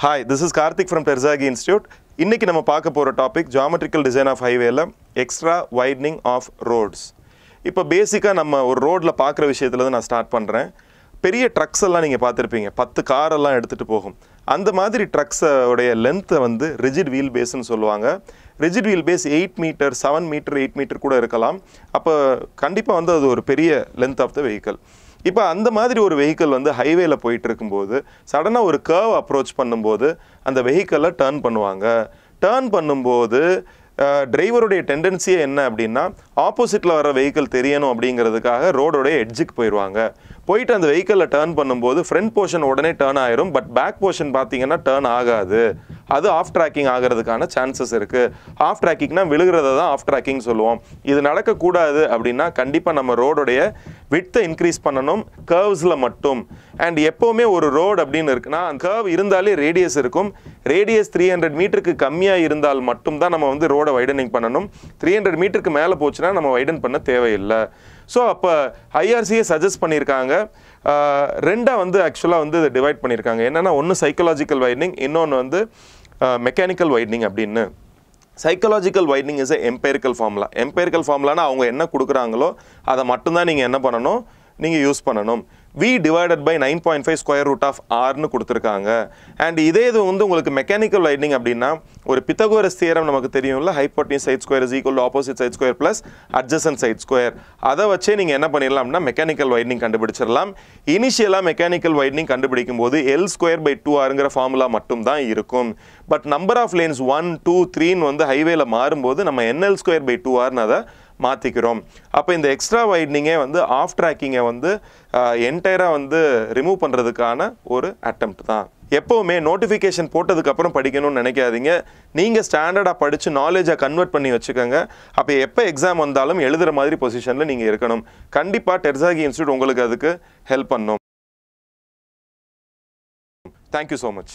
Hi this is Karthik from பெர்சாகி institute இன்னைக்கு நம்ம பார்க்க போகிற டாபிக் ஜாமெட்ரிக்கல் டிசைன் ஆஃப் ஹைவேல எக்ஸ்ட்ரா வைட்னிங் ஆஃப் ரோட்ஸ் இப்போ பேசிக்காக நம்ம ஒரு ரோட்டில் பார்க்குற விஷயத்துலேருந்து நான் ஸ்டார்ட் பண்ணுறேன் பெரிய ட்ரக்ஸ் எல்லாம் நீங்கள் பார்த்துருப்பீங்க. பத்து காரெல்லாம் எடுத்துகிட்டு போகும். அந்த மாதிரி ட்ரக்ஸோடைய லென்த்தை வந்து ரிஜிட் வீல் பேஸ்ன்னு சொல்லுவாங்க. Rigid wheel base eight metre seven metre eight metre கூட இருக்கலாம். அப்போ கண்டிப்பாக வந்து அது ஒரு பெரிய லென்த் ஆஃப் த வெஹிக்கல் இப்போ அந்த மாதிரி ஒரு வெஹிக்கிள் வந்து ஹைவேல போயிட்டு இருக்கும்போது சடனாக ஒரு கர்வ் அப்ரோச் பண்ணும்போது அந்த வெஹிக்கிளை டேர்ன் பண்ணுவாங்க. டேர்ன் பண்ணும்போது டிரைவருடைய டெண்டன்சியே என்ன அப்படின்னா ஆப்போசிட்டில் வர வெஹிக்கிள் தெரியணும் அப்படிங்கிறதுக்காக ரோடோடைய எட்ஜுக்கு போயிடுவாங்க. போயிட்டு அந்த வெஹிக்கிளில் டேர்ன் பண்ணும்போது ஃப்ரண்ட் போர்ஷன் உடனே டேர்ன் ஆயிரும் பட் பேக் போர்ஷன் பார்த்தீங்கன்னா டேர்ன் ஆகாது. அது ஆஃப் ட்ராக்கிங் ஆகிறதுக்கான சான்சஸ் இருக்குது ஆஃப் ட்ராக்கிங்னா விழுகிறத தான் ஆஃப் ட்ராக்கிங் சொல்லுவோம். இது நடக்கக்கூடாது அப்படின்னா கண்டிப்பாக நம்ம ரோடோடைய வித்தை இன்க்ரீஸ் பண்ணணும் கர்வ்ஸில் மட்டும். அண்ட் எப்போவுமே ஒரு ரோடு அப்படின்னு இருக்குன்னா அந்த கர்வ் இருந்தாலே ரேடியஸ் இருக்கும். ரேடியஸ் த்ரீ ஹண்ட்ரட் மீட்டருக்கு கம்மியாக இருந்தால் மட்டும்தான் நம்ம வந்து ரோடை வைடனிங் பண்ணணும். த்ரீ ஹண்ட்ரட் மீட்டருக்கு மேலே போச்சுன்னா நம்ம வைடன் பண்ண தேவையில்லை. ஸோ அப்போ ஐஆர்சியை சஜஸ்ட் பண்ணியிருக்காங்க. ரெண்டாக வந்து ஆக்சுவலாக வந்து டிவைட் பண்ணியிருக்காங்க. என்னென்னா ஒன்று சைக்கலாஜிக்கல் வைடனிங் இன்னொன்று வந்து மெக்கானிக்கல் வைடனிங் அப்படின்னு. Psychological widening is a empirical formula empirical ஃபார்முலானா அவங்க என்ன கொடுக்குறாங்களோ அதை மட்டும்தான் நீங்கள் என்ன பண்ணணும் நீங்கள் யூஸ் பண்ணணும். V divided by nine point five square root of ஆர்னு கொடுத்துருக்காங்க. அண்ட் இதே இது வந்து உங்களுக்கு மெக்கானிக்கல் வைடனிங் அப்படின்னா ஒரு பித்தகோரஸ் தியரம் நமக்கு தெரியும்ல hypotenuse side square is equal opposite side square plus adjacent side square அதை வச்சே நீங்கள் என்ன பண்ணிடலாம்னா மெக்கானிக்கல் வைடனிங் கண்டுபிடிச்சிடலாம். இனிஷியலாக மெக்கானிக்கல் வைடனிங் கண்டுபிடிக்கும் போது எல் ஸ்கொயர் பை டூ ஆருங்கிற ஃபார்முலா மட்டும்தான் இருக்கும். But number of lanes one two த்ரீன்னு வந்து ஹைவேல மாறும்போது நம்ம N L square by two ஆர்னு அதை மாற்றிக்கிறோம் அப்போ இந்த எக்ஸ்ட்ரா வைட்னிங்கே வந்து ஆஃப் ட்ராக்கிங்கை வந்து என்டையராக வந்து ரிமூவ் பண்ணுறதுக்கான ஒரு அட்டம்ப்ட் தான். எப்போவுமே நோட்டிஃபிகேஷன் போட்டதுக்கப்புறம் படிக்கணும்னு நினைக்காதீங்க. நீங்கள் ஸ்டாண்டர்டாக படித்து நாலேஜை கன்வெர்ட் பண்ணி வச்சுக்கோங்க. அப்போ எப்போ எக்ஸாம் வந்தாலும் எழுதுகிற மாதிரி பொசிஷனில் நீங்கள் இருக்கணும். கண்டிப்பாக டெர்சாகி இன்ஸ்டியூட் உங்களுக்கு அதுக்கு ஹெல்ப் பண்ணும். Thank you so much